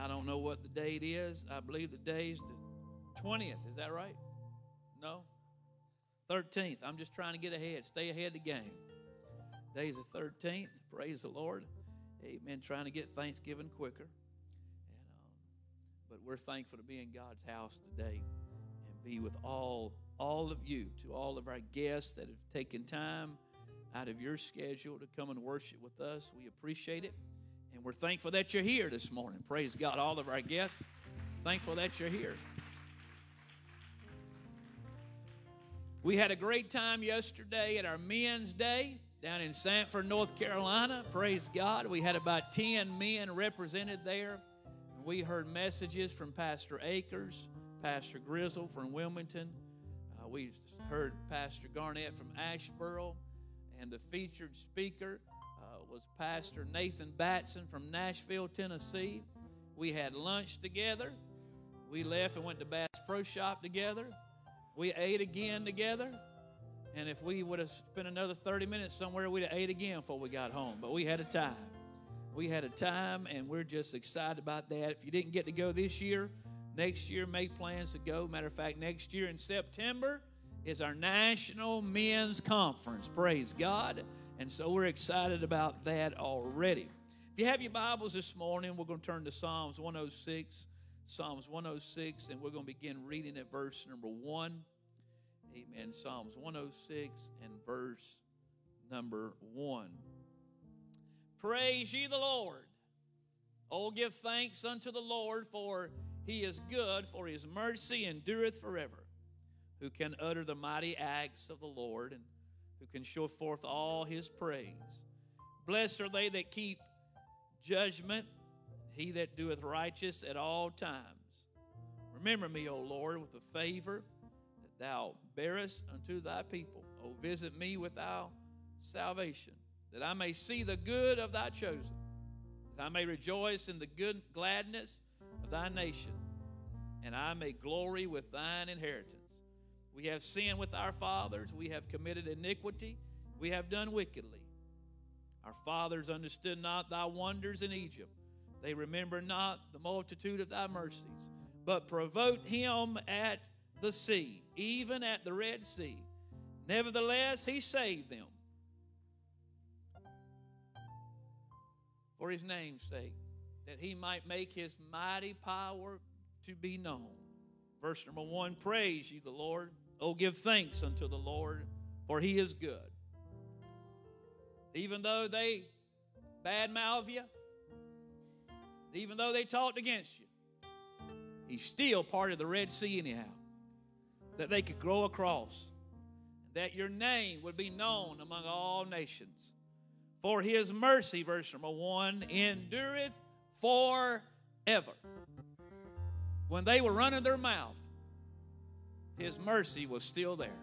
I don't know what the date is. I believe the day's the 20th. Is that right? No? 13th. I'm just trying to get ahead, stay ahead of the game. Day's the 13th. Praise the Lord. Amen. Trying to get Thanksgiving quicker. And, um, but we're thankful to be in God's house today and be with all all of you, to all of our guests that have taken time out of your schedule to come and worship with us. We appreciate it. And we're thankful that you're here this morning. Praise God, all of our guests. Thankful that you're here. We had a great time yesterday at our Men's Day down in Sanford, North Carolina. Praise God. We had about 10 men represented there. We heard messages from Pastor Akers, Pastor Grizzle from Wilmington. Uh, we heard Pastor Garnett from Asheboro, and the featured speaker was Pastor Nathan Batson from Nashville, Tennessee. We had lunch together. We left and went to Bass Pro Shop together. We ate again together. And if we would have spent another 30 minutes somewhere, we'd have ate again before we got home. But we had a time. We had a time, and we're just excited about that. If you didn't get to go this year, next year make plans to go. Matter of fact, next year in September is our National Men's Conference. Praise God. And so we're excited about that already. If you have your Bibles this morning, we're going to turn to Psalms 106. Psalms 106, and we're going to begin reading at verse number 1. Amen. Psalms 106 and verse number 1. Praise ye the Lord. Oh, give thanks unto the Lord, for he is good, for his mercy endureth forever. Who can utter the mighty acts of the Lord and who can show forth all his praise. Blessed are they that keep judgment, he that doeth righteous at all times. Remember me, O Lord, with the favor that thou bearest unto thy people. O visit me with thy salvation, that I may see the good of thy chosen, that I may rejoice in the good gladness of thy nation, and I may glory with thine inheritance. We have sinned with our fathers. We have committed iniquity. We have done wickedly. Our fathers understood not thy wonders in Egypt. They remember not the multitude of thy mercies, but provoked him at the sea, even at the Red Sea. Nevertheless, he saved them for his name's sake, that he might make his mighty power to be known. Verse number one Praise you, the Lord. Oh, give thanks unto the Lord, for he is good. Even though they badmouth you, even though they talked against you, he's still part of the Red Sea, anyhow, that they could grow across, that your name would be known among all nations. For his mercy, verse number one, endureth forever. When they were running their mouth, his mercy was still there.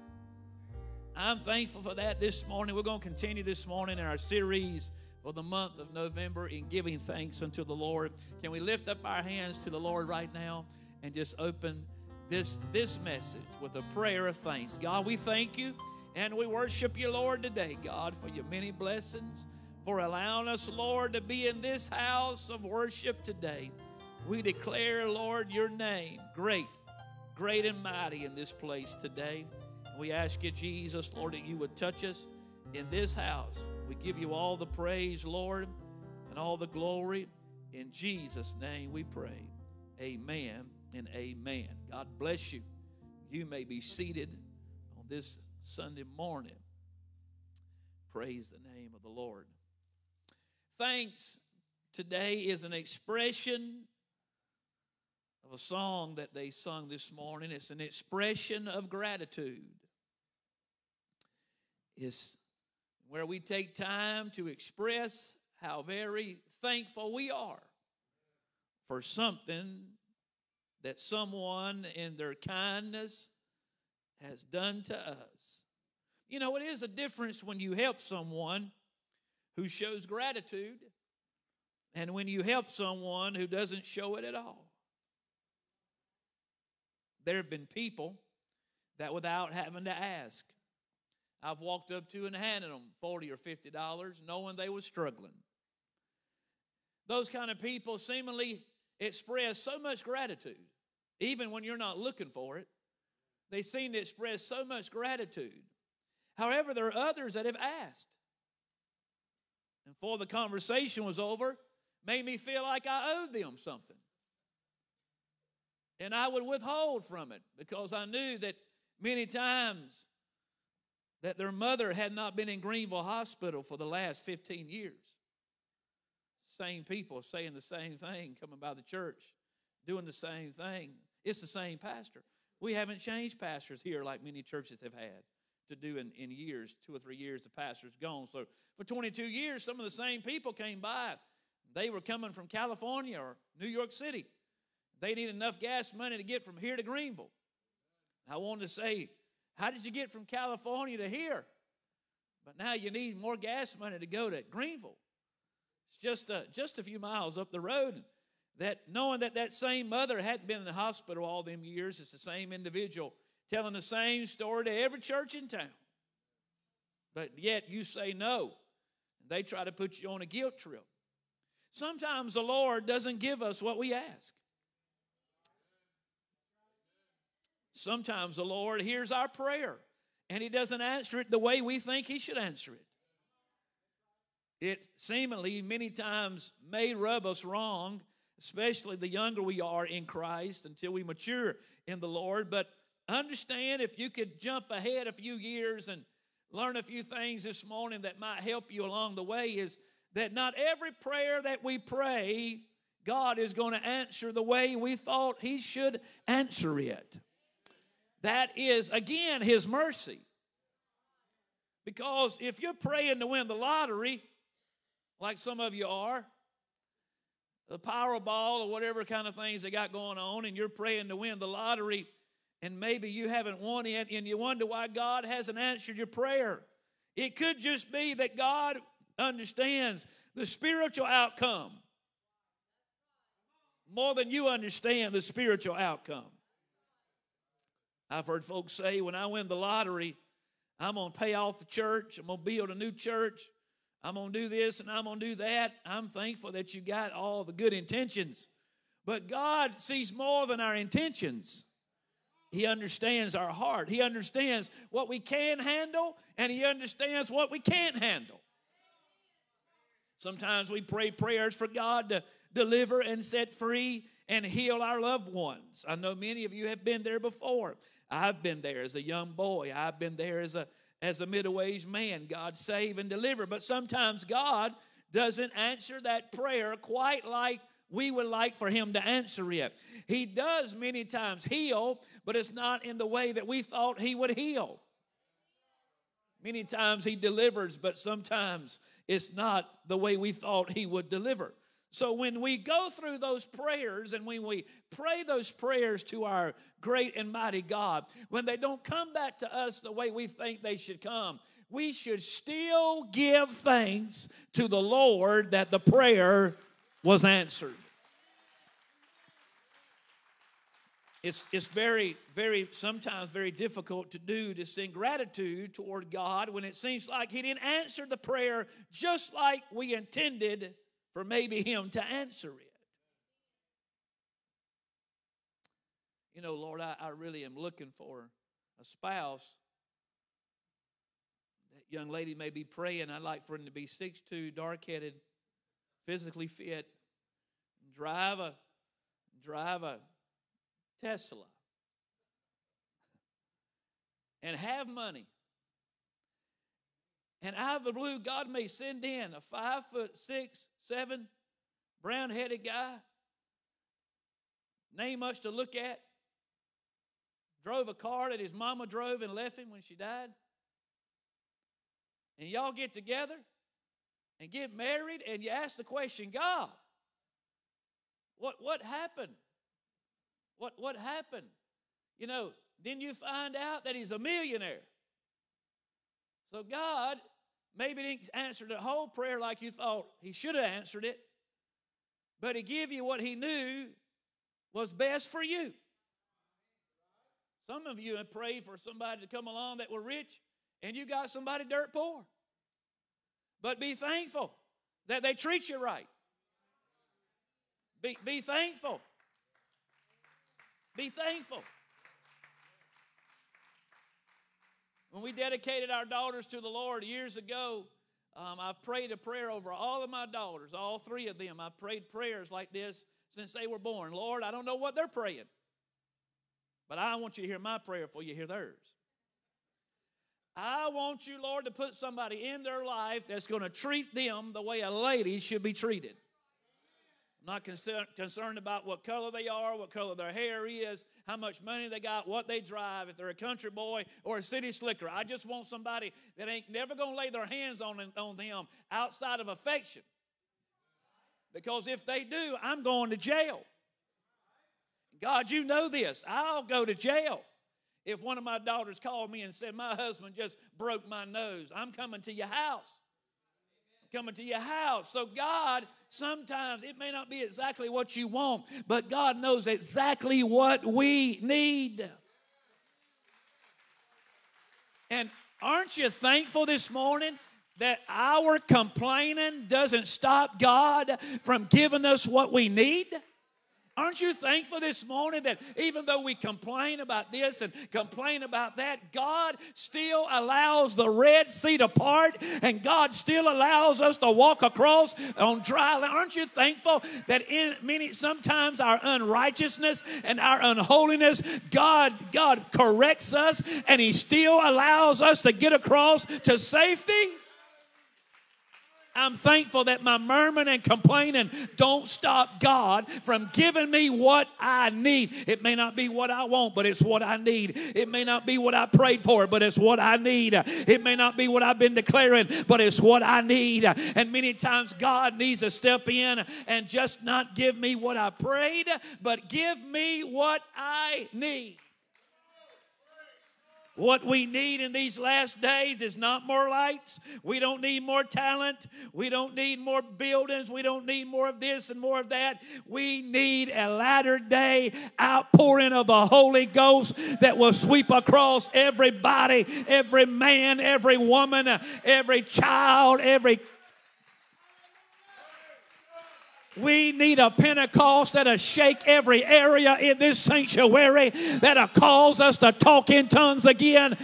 I'm thankful for that this morning. We're going to continue this morning in our series for the month of November in giving thanks unto the Lord. Can we lift up our hands to the Lord right now and just open this, this message with a prayer of thanks? God, we thank you and we worship you, Lord, today, God, for your many blessings, for allowing us, Lord, to be in this house of worship today. We declare, Lord, your name great, great and mighty in this place today. We ask you, Jesus, Lord, that you would touch us in this house. We give you all the praise, Lord, and all the glory. In Jesus' name we pray. Amen and amen. God bless you. You may be seated on this Sunday morning. Praise the name of the Lord. Thanks today is an expression of a song that they sung this morning. It's an expression of gratitude. It's where we take time to express how very thankful we are for something that someone in their kindness has done to us. You know, it is a difference when you help someone who shows gratitude and when you help someone who doesn't show it at all. There have been people that without having to ask, I've walked up to and handed them 40 or 50 dollars knowing they were struggling. Those kind of people seemingly express so much gratitude, even when you're not looking for it. They seem to express so much gratitude. However, there are others that have asked. And before the conversation was over, made me feel like I owed them something. And I would withhold from it because I knew that many times that their mother had not been in Greenville Hospital for the last 15 years. Same people saying the same thing, coming by the church, doing the same thing. It's the same pastor. We haven't changed pastors here like many churches have had to do in, in years, two or three years, the pastor's gone. So for 22 years, some of the same people came by. They were coming from California or New York City. They need enough gas money to get from here to Greenville. I wanted to say, how did you get from California to here? But now you need more gas money to go to Greenville. It's just a, just a few miles up the road. That knowing that that same mother hadn't been in the hospital all them years, it's the same individual telling the same story to every church in town. But yet you say no. They try to put you on a guilt trip. Sometimes the Lord doesn't give us what we ask. Sometimes the Lord hears our prayer and He doesn't answer it the way we think He should answer it. It seemingly many times may rub us wrong, especially the younger we are in Christ until we mature in the Lord. But understand if you could jump ahead a few years and learn a few things this morning that might help you along the way is that not every prayer that we pray, God is going to answer the way we thought He should answer it. That is, again, His mercy. Because if you're praying to win the lottery, like some of you are, the Powerball or whatever kind of things they got going on, and you're praying to win the lottery, and maybe you haven't won it, and you wonder why God hasn't answered your prayer. It could just be that God understands the spiritual outcome more than you understand the spiritual outcome. I've heard folks say, when I win the lottery, I'm going to pay off the church, I'm going to build a new church, I'm going to do this and I'm going to do that. I'm thankful that you got all the good intentions. But God sees more than our intentions. He understands our heart. He understands what we can handle and He understands what we can't handle. Sometimes we pray prayers for God to deliver and set free and heal our loved ones. I know many of you have been there before. I've been there as a young boy. I've been there as a as a middle-aged man. God save and deliver. But sometimes God doesn't answer that prayer quite like we would like for him to answer it. He does many times heal, but it's not in the way that we thought he would heal. Many times he delivers, but sometimes it's not the way we thought he would deliver. So when we go through those prayers and when we pray those prayers to our great and mighty God, when they don't come back to us the way we think they should come, we should still give thanks to the Lord that the prayer was answered. It's, it's very, very, sometimes very difficult to do to sing gratitude toward God when it seems like He didn't answer the prayer just like we intended for maybe him to answer it. You know, Lord, I, I really am looking for a spouse. That young lady may be praying. I'd like for him to be 6'2, dark headed, physically fit, drive a drive a Tesla, and have money. And out of the blue, God may send in a five foot six, seven, brown headed guy, name much to look at, drove a car that his mama drove and left him when she died. And y'all get together and get married, and you ask the question, God, what, what happened? What, what happened? You know, then you find out that he's a millionaire. So God maybe he didn't answer the whole prayer like you thought He should have answered it, but He gave you what He knew was best for you. Some of you have prayed for somebody to come along that were rich, and you got somebody dirt poor. But be thankful that they treat you right. Be, be thankful. Be thankful. When we dedicated our daughters to the Lord years ago, um, I prayed a prayer over all of my daughters, all three of them. I prayed prayers like this since they were born. Lord, I don't know what they're praying, but I want you to hear my prayer before you hear theirs. I want you, Lord, to put somebody in their life that's going to treat them the way a lady should be treated. Not concern, concerned about what color they are, what color their hair is, how much money they got, what they drive, if they're a country boy or a city slicker. I just want somebody that ain't never going to lay their hands on, on them outside of affection. Because if they do, I'm going to jail. God, you know this. I'll go to jail. If one of my daughters called me and said, My husband just broke my nose, I'm coming to your house. I'm coming to your house. So, God, sometimes it may not be exactly what you want, but God knows exactly what we need. And aren't you thankful this morning that our complaining doesn't stop God from giving us what we need? Aren't you thankful this morning that even though we complain about this and complain about that, God still allows the Red Sea to part and God still allows us to walk across on dry land? Aren't you thankful that in many sometimes our unrighteousness and our unholiness, God, God corrects us and He still allows us to get across to safety? I'm thankful that my murmuring and complaining don't stop God from giving me what I need. It may not be what I want, but it's what I need. It may not be what I prayed for, but it's what I need. It may not be what I've been declaring, but it's what I need. And many times God needs to step in and just not give me what I prayed, but give me what I need. What we need in these last days is not more lights. We don't need more talent. We don't need more buildings. We don't need more of this and more of that. We need a latter day outpouring of the Holy Ghost that will sweep across everybody, every man, every woman, every child, every We need a Pentecost that'll shake every area in this sanctuary, that'll cause us to talk in tongues again.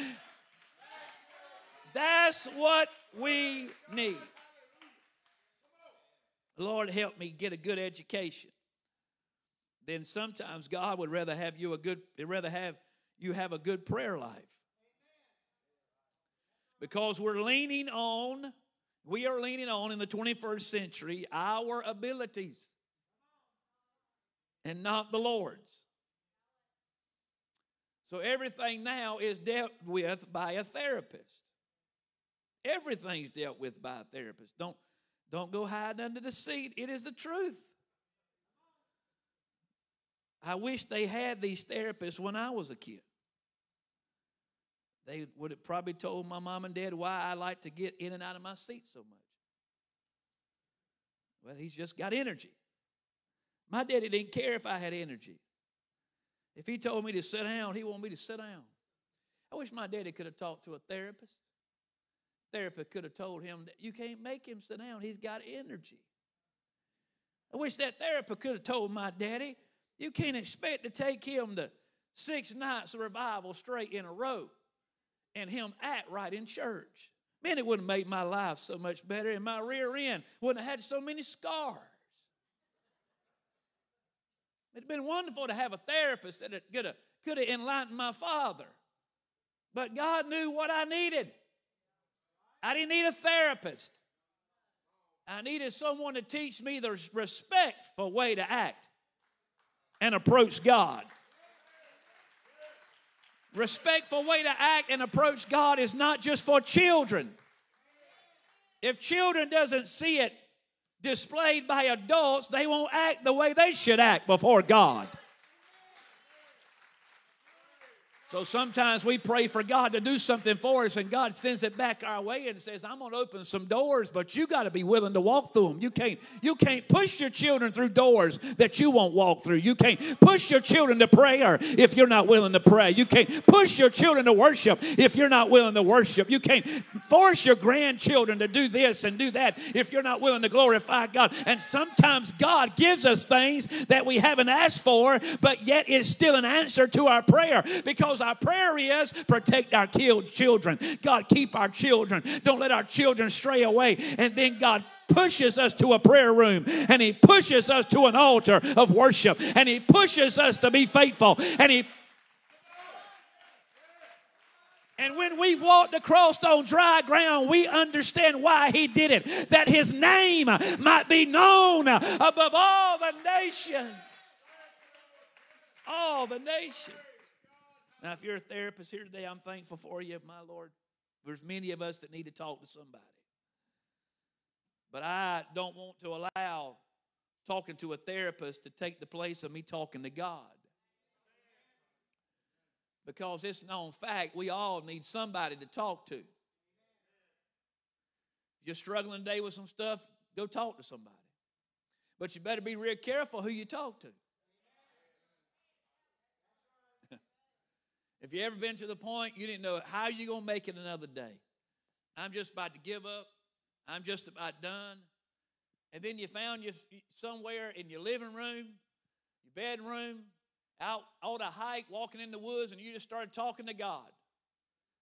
That's what we need. Lord, help me get a good education. Then sometimes God would rather have you a good, rather have you have a good prayer life. Because we're leaning on we are leaning on in the 21st century our abilities and not the Lord's. So everything now is dealt with by a therapist. Everything's dealt with by a therapist. Don't, don't go hide under the seat. It is the truth. I wish they had these therapists when I was a kid. They would have probably told my mom and dad why I like to get in and out of my seat so much. Well, he's just got energy. My daddy didn't care if I had energy. If he told me to sit down, he wanted me to sit down. I wish my daddy could have talked to a therapist. Therapist could have told him that you can't make him sit down. He's got energy. I wish that therapist could have told my daddy, you can't expect to take him to six nights of revival straight in a row and him act right in church. Man, it would have made my life so much better, and my rear end wouldn't have had so many scars. It'd been wonderful to have a therapist that could have, could have enlightened my father. But God knew what I needed. I didn't need a therapist. I needed someone to teach me the respectful way to act and approach God respectful way to act and approach God is not just for children. If children doesn't see it displayed by adults, they won't act the way they should act before God. So sometimes we pray for God to do something for us, and God sends it back our way and says, "I'm going to open some doors, but you got to be willing to walk through them. You can't you can't push your children through doors that you won't walk through. You can't push your children to prayer if you're not willing to pray. You can't push your children to worship if you're not willing to worship. You can't force your grandchildren to do this and do that if you're not willing to glorify God. And sometimes God gives us things that we haven't asked for, but yet it's still an answer to our prayer because our prayer is protect our killed children. God, keep our children. Don't let our children stray away. And then God pushes us to a prayer room and he pushes us to an altar of worship and he pushes us to be faithful and he and when we've walked across on dry ground, we understand why he did it. That his name might be known above all the nations. All the nations. Now, if you're a therapist here today, I'm thankful for you, my Lord. There's many of us that need to talk to somebody. But I don't want to allow talking to a therapist to take the place of me talking to God. Because it's known fact, we all need somebody to talk to. If you're struggling today with some stuff, go talk to somebody. But you better be real careful who you talk to. If you ever been to the point you didn't know how you to make it another day, I'm just about to give up. I'm just about done. And then you found you somewhere in your living room, your bedroom, out on a hike, walking in the woods, and you just started talking to God.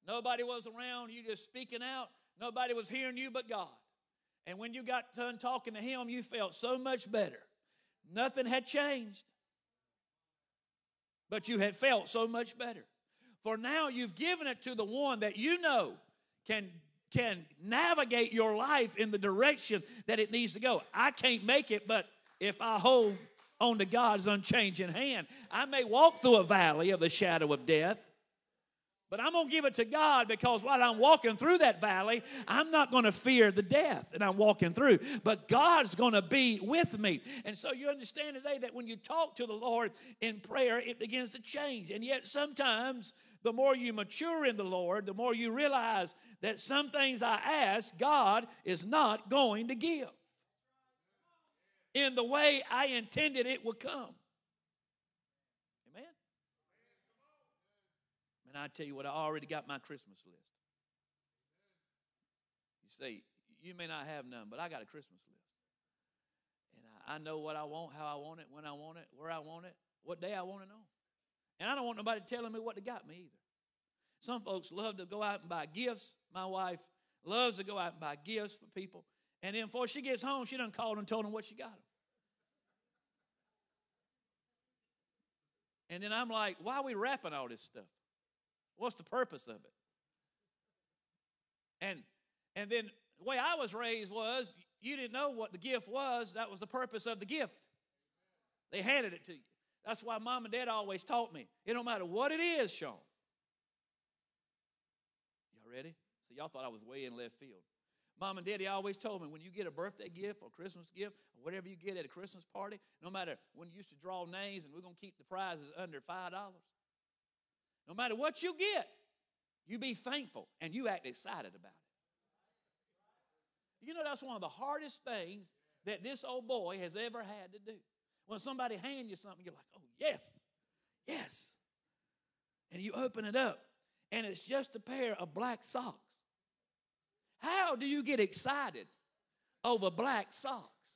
Nobody was around, you just speaking out. Nobody was hearing you but God. And when you got done talking to Him, you felt so much better. Nothing had changed, but you had felt so much better. For now you've given it to the one that you know can can navigate your life in the direction that it needs to go. I can't make it, but if I hold on to God's unchanging hand, I may walk through a valley of the shadow of death, but I'm going to give it to God because while I'm walking through that valley, I'm not going to fear the death that I'm walking through, but God's going to be with me. And so you understand today that when you talk to the Lord in prayer, it begins to change. And yet sometimes the more you mature in the Lord, the more you realize that some things I ask, God is not going to give in the way I intended it would come. Amen? And I tell you what, I already got my Christmas list. You say, you may not have none, but I got a Christmas list. And I, know what I want, how I want it, when I want it, where I want it, what day I want it on. And I don't want nobody telling me what they got me either. Some folks love to go out and buy gifts. My wife loves to go out and buy gifts for people. And then before she gets home, she done called and told them what she got them. And then I'm like, why are we wrapping all this stuff? What's the purpose of it? And and then the way I was raised was you didn't know what the gift was. That was the purpose of the gift. They handed it to you. That's why mom and dad always taught me. It don't matter what it is, Shawn. Y'all ready? See, y'all thought I was way in left field. Mom and daddy always told me when you get a birthday gift or Christmas gift or whatever you get at a Christmas party, no matter when you used to draw names and we're going to keep the prizes under $5, no matter what you get, you be thankful and you act excited about it. You know, that's one of the hardest things that this old boy has ever had to do. When somebody hand you something, you're like, oh, yes, yes. And you open it up, and it's just a pair of black socks. How do you get excited over black socks?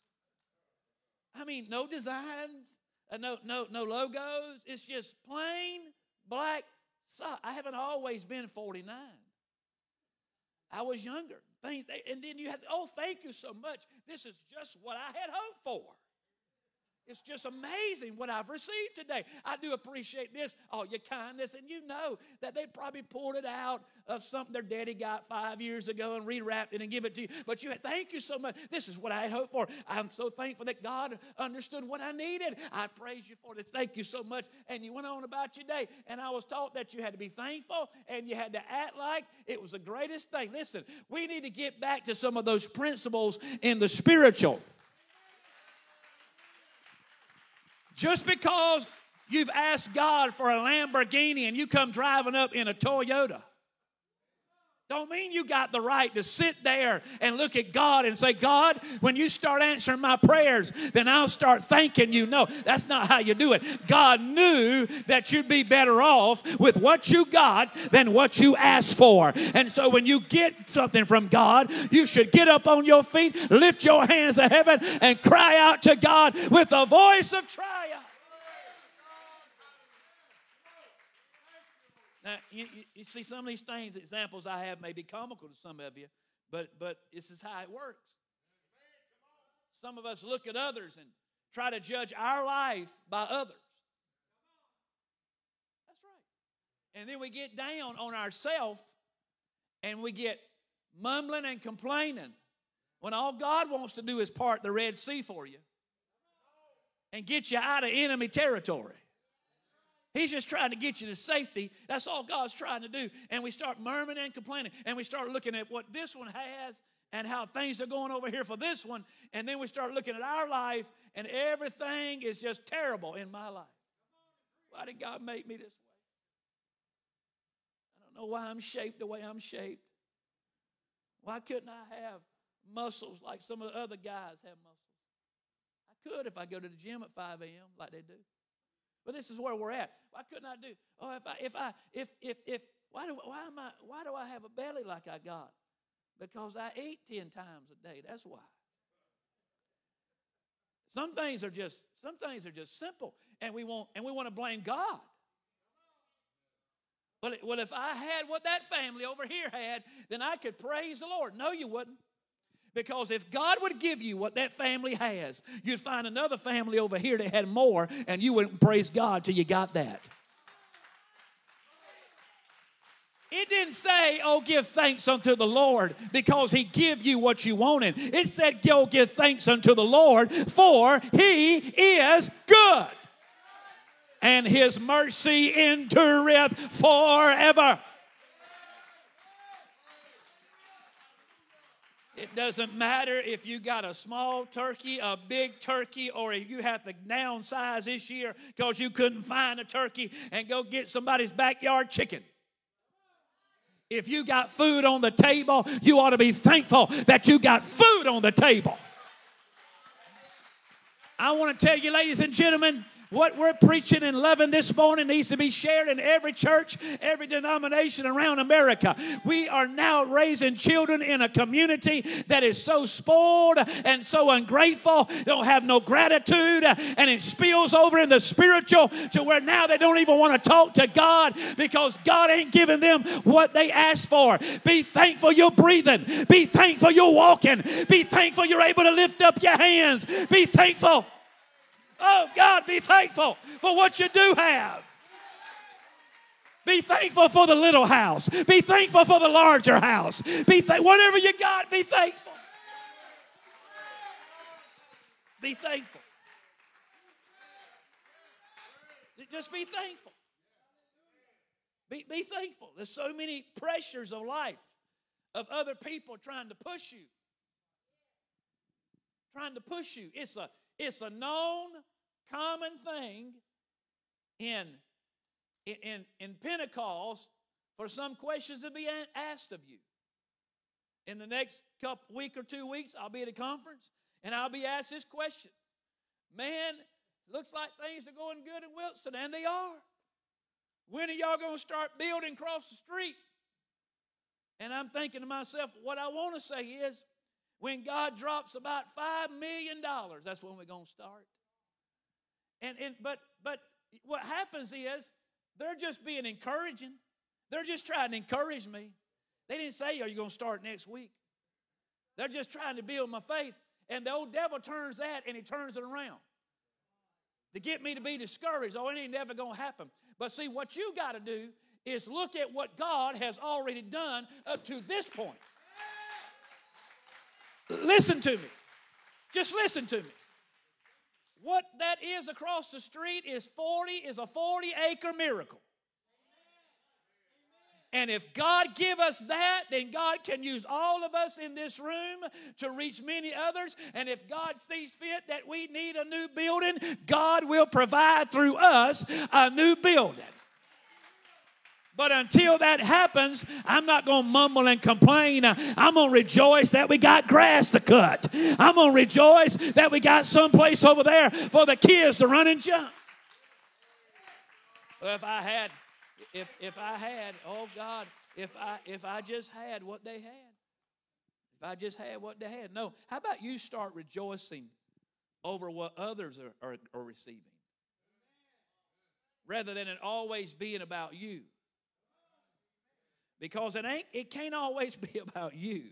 I mean, no designs, uh, no, no, no logos. It's just plain black socks. I haven't always been 49. I was younger. And then you have, oh, thank you so much. This is just what I had hoped for. It's just amazing what I've received today. I do appreciate this, all your kindness, and you know that they probably pulled it out of something their daddy got five years ago and rewrapped it and give it to you. But you thank you so much. This is what I had hoped for. I'm so thankful that God understood what I needed. I praise you for this. Thank you so much. And you went on about your day. And I was taught that you had to be thankful and you had to act like it was the greatest thing. Listen, we need to get back to some of those principles in the spiritual. Just because You've asked God for a Lamborghini and you come driving up in a Toyota. Don't mean you got the right to sit there and look at God and say, God, when you start answering my prayers, then I'll start thanking you. No, that's not how you do it. God knew that you'd be better off with what you got than what you asked for. And so when you get something from God, you should get up on your feet, lift your hands to heaven, and cry out to God with a voice of triumph. Now, you, you, you, see, some of these things, examples I have may be comical to some of you, but, but this is how it works. Some of us look at others and try to judge our life by others. That's right. And then we get down on ourselves and we get mumbling and complaining when all God wants to do is part the Red Sea for you and get you out of enemy territory. He's just trying to get you to safety. That's all God's trying to do. And we start murmuring and complaining. And we start looking at what this one has and how things are going over here for this one. And then we start looking at our life and everything is just terrible in my life. Why did God make me this way? I don't know why I'm shaped the way I'm shaped. Why couldn't I have muscles like some of the other guys have muscles? I could if I go to the gym at 5 a.m. like they do. But this is where we're at. Why couldn't I do? Oh, if I, if I, if, if, if, why do, why am I, why do I have a belly like I got? Because I eat 10 times a day. That's why. Some things are just, some things are just simple. And we want, and we want to blame God. Well, well, if I had what that family over here had, then I could praise the Lord. No, you wouldn't. Because if God would give you what that family has, you'd find another family over here that had more, and you wouldn't praise God till you got that. It didn't say, oh, give thanks unto the Lord because he give you what you wanted. It said, go give thanks unto the Lord for he is good. And his mercy endureth forever. It doesn't matter if you got a small turkey, a big turkey, or if you have to downsize this year because you couldn't find a turkey and go get somebody's backyard chicken. If you got food on the table, you ought to be thankful that you got food on the table. I want to tell you, ladies and gentlemen, what we're preaching and loving this morning needs to be shared in every church, every denomination around America. We are now raising children in a community that is so spoiled and so ungrateful, don't have no gratitude, and it spills over in the spiritual to where now they don't even want to talk to God because God ain't giving them what they asked for. Be thankful you're breathing. Be thankful you're walking. Be thankful you're able to lift up your hands. Be thankful. Oh, God, be thankful for what you do have. Be thankful for the little house. Be thankful for the larger house. Be th- whatever you got, be thankful. Be thankful. Just be thankful. Be, be thankful. There's so many pressures of life, of other people trying to push you. Trying to push you. It's a it's a known, common thing in, in, in Pentecost for some questions to be asked of you. In the next couple, week or two weeks, I'll be at a conference and I'll be asked this question. Man, looks like things are going good in Wilson, and they are. When are y'all going to start building across the street? And I'm thinking to myself, what I want to say is, when God drops about $5 million, that's when we're going to start. And, and but but what happens is they're just being encouraging. They're just trying to encourage me. They didn't say, Are you going to start next week? They're just trying to build my faith. And the old devil turns that and he turns it around to get me to be discouraged. Oh, it ain't never going to happen. But see, what you got to do is look at what God has already done up to this point. Listen to me. Just listen to me. What that is across the street is 40 is a 40 acre miracle. And if God give us that, then God can use all of us in this room to reach many others. And if God sees fit that we need a new building, God will provide through us a new building. But until that happens, I'm not going to mumble and complain. I'm going to rejoice that we got grass to cut. I'm going to rejoice that we got someplace over there for the kids to run and jump. If I had, if if I had, oh God, if I if I just had what they had, if I just had what they had. No, how about you start rejoicing over what others are, are, are receiving, rather than it always being about you because it ain't it can't always be about you.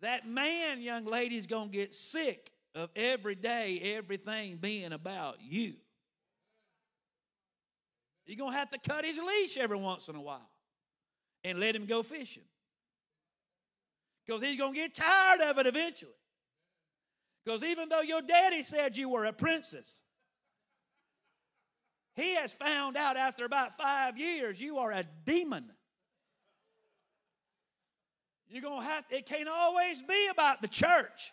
That man young lady is going to get sick of every day everything being about you. You're to have to cut his leash every once in a while and let him go fishing. Because he's going to get tired of it eventually. Because even though your daddy said you were a princess he has found out after about five years you are a demon. You're going to have, it can't always be about the church.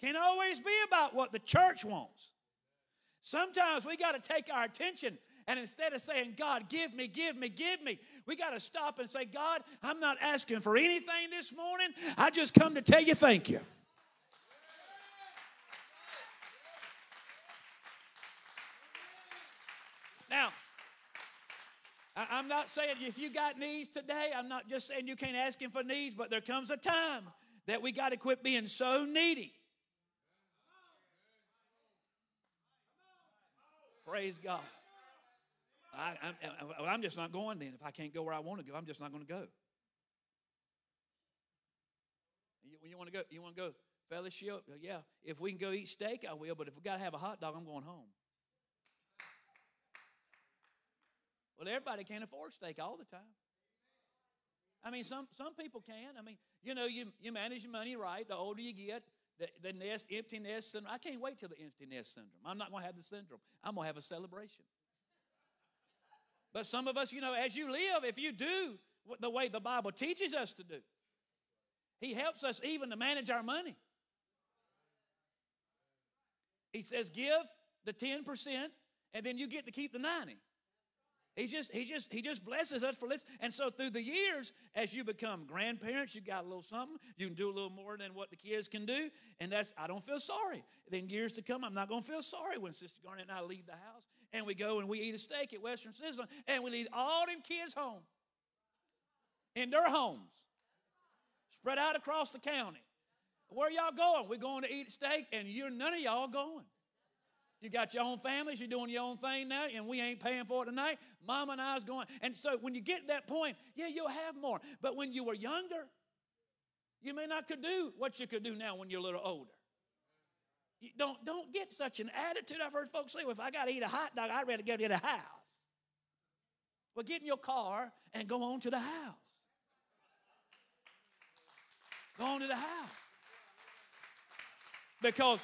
Can't always be about what the church wants. Sometimes we got to take our attention and instead of saying, God, give me, give me, give me, we got to stop and say, God, I'm not asking for anything this morning. I just come to tell you thank you. Now, I'm not saying if you got needs today, I'm not just saying you can't ask Him for needs, but there comes a time that we got to quit being so needy. Praise God. I, am just not going then. If I can't go where I want to go, I'm just not going to go. You, you want to go? You want to go fellowship? Yeah. If we can go eat steak, I will. But if we got to have a hot dog, I'm going home. Well, everybody can't afford steak all the time. I mean, some, some people can. I mean, you know, you, you manage your money right. The older you get, the, the nest, empty nest syndrome. I can't wait till the empty nest syndrome. I'm not going to have the syndrome. I'm going to have a celebration. But some of us, you know, as you live, if you do the way the Bible teaches us to do, He helps us even to manage our money. He says, give the 10%, and then you get to keep the 90. He just, he just, he just blesses us for this. And so through the years, as you become grandparents, you got a little something. You can do a little more than what the kids can do. And that's, I don't feel sorry. Then years to come, I'm not going to feel sorry when Sister Garnett and I leave the house and we go and we eat a steak at Western Sizzlin and we lead all them kids home in their homes, spread out across the county. Where y'all going? We're going to eat steak, and you're none of y'all going. You got your own families, you're doing your own thing now, and we ain't paying for it tonight. Mama and I's going. And so when you get that point, yeah, you'll have more. But when you were younger, you may not could do what you could do now when you're a little older. You don't, don't get such an attitude. I've heard folks say, well, if I got to eat a hot dog, I'd rather go to the house. Well, get in your car and go on to the house. Go on to the house. Because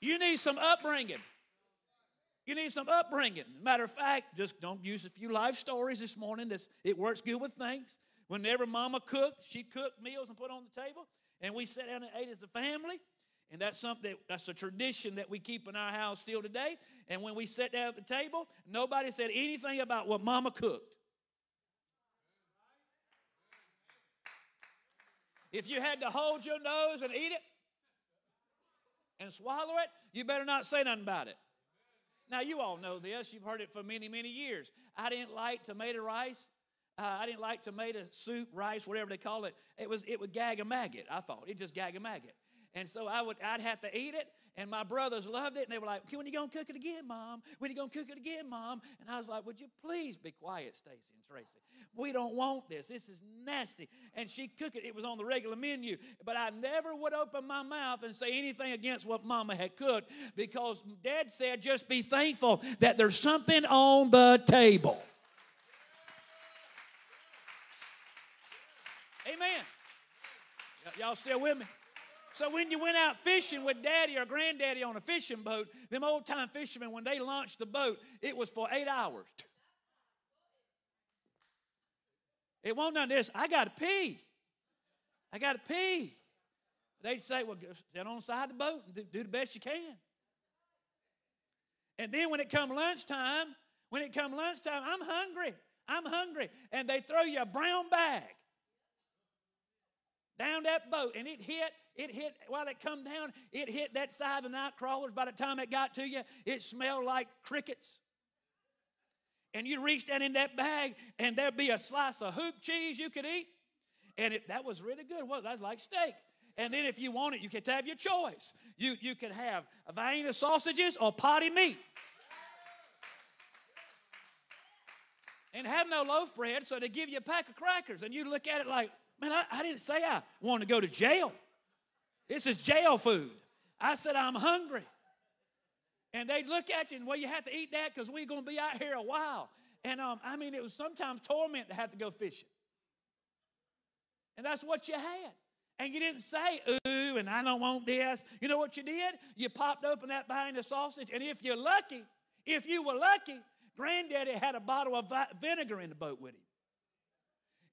you need some upbringing. You need some upbringing. Matter of fact, just don't use a few life stories this morning. This, it works good with things. Whenever mama cooked, she cooked meals and put on the table, and we sat down and ate as a family. And that's something that, that's a tradition that we keep in our house still today. And when we sat down at the table, nobody said anything about what mama cooked. If you had to hold your nose and eat it, and swallow it, you better not say nothing about it. Now, you all know this. You've heard it for many, many years. I didn't like tomato rice. Uh, I didn't like tomato soup, rice, whatever they call it. It was it would gag a maggot. I thought it just gag a maggot, and so I would I'd have to eat it. And my brothers loved it, and they were like, "When are you gonna cook it again, Mom? When are you gonna cook it again, Mom?" And I was like, "Would you please be quiet, Stacy and Tracy? We don't want this. This is nasty." And she cooked it. It was on the regular menu, but I never would open my mouth and say anything against what Mama had cooked because Dad said, "Just be thankful that there's something on the table." Amen. Y- y'all still with me? So when you went out fishing with daddy or granddaddy on a fishing boat, them old time fishermen, when they launched the boat, it was for eight hours. It won't none this. I got to pee. I got to pee. They'd say, well, stand on the side of the boat and do the best you can. And then when it come lunchtime, when it come lunchtime, I'm hungry. I'm hungry. And they throw you a brown bag down that boat and it hit it hit while it come down it hit that side of the night crawlers. By the time it got to you it smelled like crickets. And you reach down in that bag and there'd be a slice of hoop cheese you could eat and it, that was really good. Well that's like steak. And then if you want it you could have your choice. You, you could have a Vienna sausages or potty meat. And have no loaf bread so they give you a pack of crackers and you look at it like Man, I, I didn't say I want to go to jail. This is jail food. I said, I'm hungry. And they'd look at you and, well, you have to eat that because we're going to be out here a while. And um, I mean, it was sometimes torment to have to go fishing. And that's what you had. And you didn't say, ooh, and I don't want this. You know what you did? You popped open that Vienna sausage, and if you're lucky, if you were lucky, Granddaddy had a bottle of vinegar in the boat with him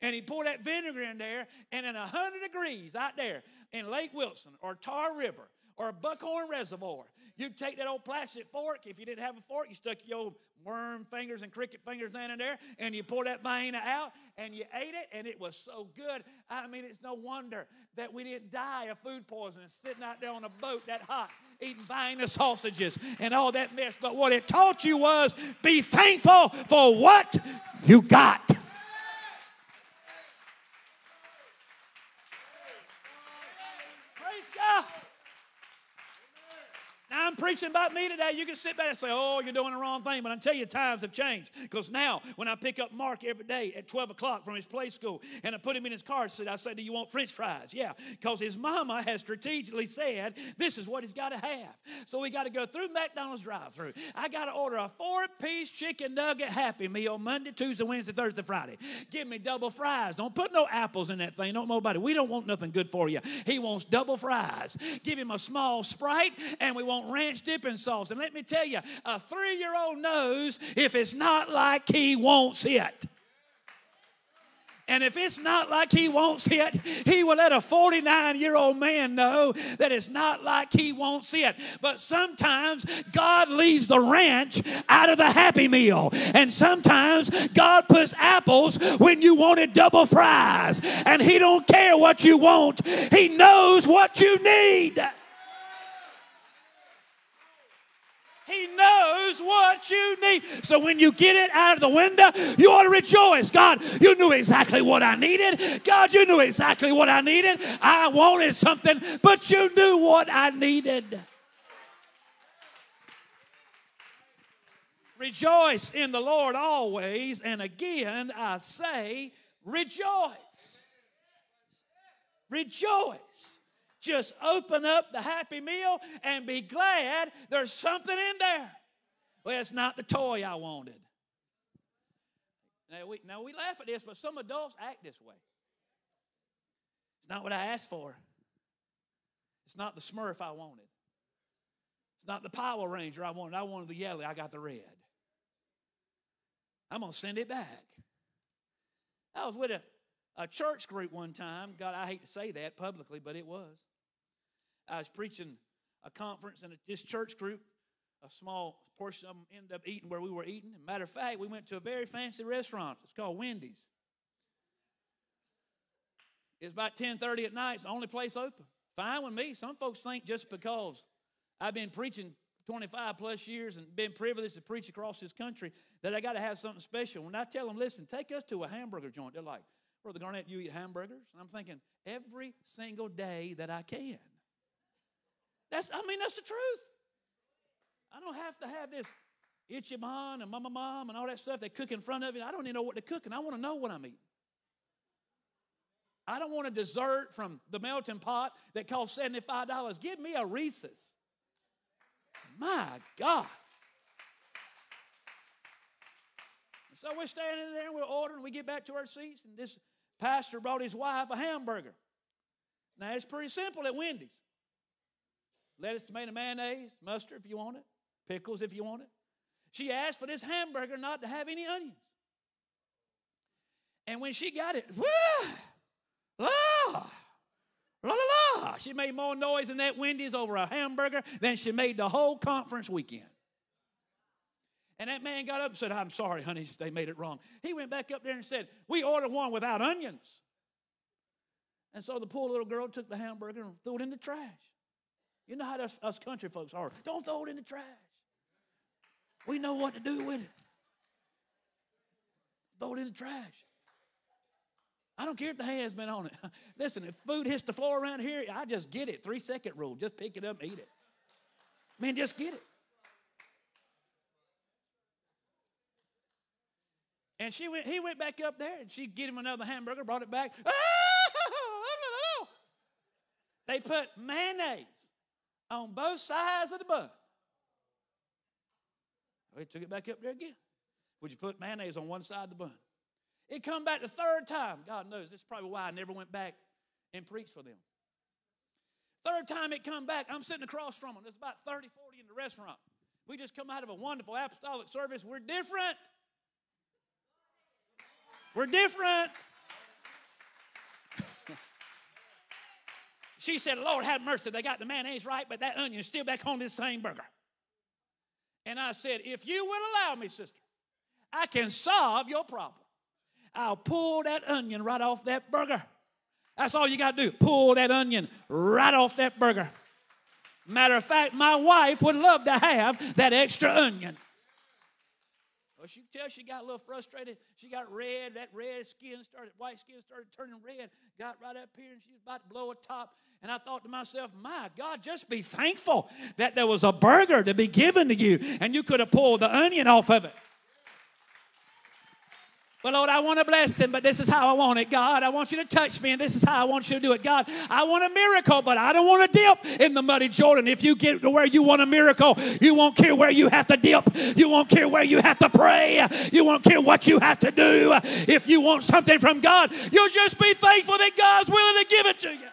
and he poured that vinegar in there, and in 100 degrees out there in Lake Wilson or Tar River or Buckhorn Reservoir, you'd take that old plastic fork. If you didn't have a fork, you stuck your old worm fingers and cricket fingers down in there, and you pour that Vienna out, and you ate it, and it was so good. I mean, it's no wonder that we didn't die of food poisoning sitting out there on a boat that hot, eating Vienna sausages and all that mess. But what it taught you was be thankful for what you got. I'm preaching about me today. You can sit back and say, oh, you're doing the wrong thing. But I tell you, times have changed. Because now, when I pick up Mark every day at 12 o'clock from his play school and I put him in his car seat, I say, do you want french fries? Yeah, because his mama has strategically said, this is what he's got to have. So we got to go through McDonald's drive through. I got to order a four piece chicken nugget Happy Meal Monday, Tuesday, Wednesday, Thursday, Friday. Give me double fries. Don't put no apples in that thing. Don't nobody. We don't want nothing good for you. He wants double fries. Give him a small Sprite and we want ranch dipping sauce. And let me tell you, a three year old knows if it's not like he wants it. And if it's not like he wants it, he will let a 49 year old man know that it's not like he wants it. But sometimes God leaves the ranch out of the happy meal. And sometimes God puts apples when you wanted double fries. And he don't care what you want. He knows what you need. He knows what you need. So when you get it out of the window, you ought to rejoice. God, you knew exactly what I needed. God, you knew exactly what I needed. I wanted something, but you knew what I needed. Rejoice in the Lord always. And again, I say, rejoice. Rejoice. Just open up the happy meal and be glad there's something in there. Well, it's not the toy I wanted. Now we, now we laugh at this, but some adults act this way. It's not what I asked for. It's not the Smurf I wanted. It's not the Power Ranger I wanted. I wanted the yellow. I got the red. I'm going to send it back. I was with a, a church group one time. God, I hate to say that publicly, but it was. I was preaching a conference, and this church group, a small portion of them ended up eating where we were eating. matter of fact, we went to a very fancy restaurant. It's called Wendy's. It's about 10:30 at night. It's the only place open. Fine with me. Some folks think just because I've been preaching 25 plus years and been privileged to preach across this country that I got to have something special. When I tell them, listen, take us to a hamburger joint, they're like, Brother Garnett, you eat hamburgers? And I'm thinking, every single day that I can. That's, I mean, that's the truth. I don't have to have this itchy Ichiban and Mama Mom and all that stuff they cook in front of you. I don't even know what they're cooking. I want to know what I'm eating. I don't want a dessert from the melting pot that costs $75. Give me a Reese's. My God. So we're standing there and we're ordering. We get back to our seats, and this pastor brought his wife a hamburger. Now, it's pretty simple at Wendy's. Lettuce, tomato, mayonnaise, mustard if you want it, pickles if you want it. She asked for this hamburger not to have any onions. And when she got it, la, la, la, la, she made more noise in that Wendy's over a hamburger than she made the whole conference weekend. And that man got up and said, I'm sorry, honey, they made it wrong. He went back up there and said, We ordered one without onions. And so the poor little girl took the hamburger and threw it in the trash. You know how us, us country folks are. Don't throw it in the trash. We know what to do with it. Throw it in the trash. I don't care if the hand's been on it. Listen, if food hits the floor around here, I just get it. Three second rule. Just pick it up and eat it. Man, just get it. And she went, he went back up there and she get him another hamburger, brought it back. Ah, they put mayonnaise on both sides of the bun. Oh, they took it back up there again. Would you put mayonnaise on one side of the bun? It come back the third time. God knows this is probably why I never went back and preached for them. Third time it come back, I'm sitting across from them. There's about 30, 40 in the restaurant. We just come out of a wonderful apostolic service. We're different. We're different. She said, Lord, have mercy. They got the mayonnaise right, but that onion's still back on this same burger. And I said, If you will allow me, sister, I can solve your problem. I'll pull that onion right off that burger. That's all you got to do. Pull that onion right off that burger. Matter of fact, my wife would love to have that extra onion. Well, she tell she got a little frustrated. She got red. That red skin started, white skin started turning red. Got right up here and she was about to blow a top. And I thought to myself, my God, just be thankful that there was a burger to be given to you and you could have pulled the onion off of it. Well, Lord, I want to bless him, but this is how I want it. God, I want you to touch me, and this is how I want you to do it. God, I want a miracle, but I don't want to dip in the muddy Jordan. If you get to where you want a miracle, you won't care where you have to dip. You won't care where you have to pray. You won't care what you have to do. If you want something from God, you'll just be thankful that God's willing to give it to you.